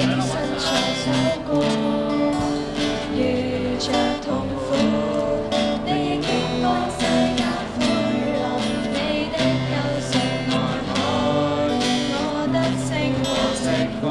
你身上走过，遇着痛苦，你已经帮世界配合。你的有谁爱看？我得情无适合。